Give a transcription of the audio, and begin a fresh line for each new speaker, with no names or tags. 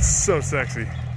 That's so sexy.